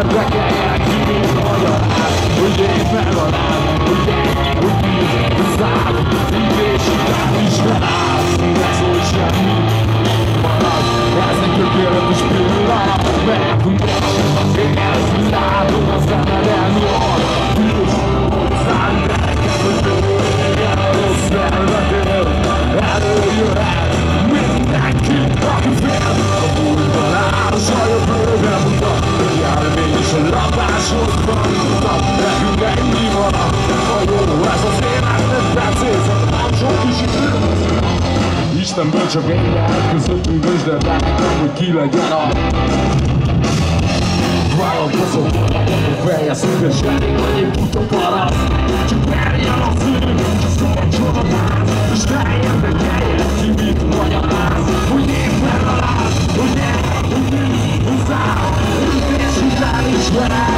a bracket. sorban tudtam nekünk ennyi van A jó, ez nem becézem Nem sok kicsit Isten bölcsök éjjel közöttünk hogy ki legyen a Vállalkozom, a feje szívesen. Vagy egy buta paraszt Csak verjen a szűk, csak szóltson a láz És teljen meg helyen, ki mit magyaráz. Hogy éppen a láz, hogy el, hogy nincs hozzá Hogy nincs után is vele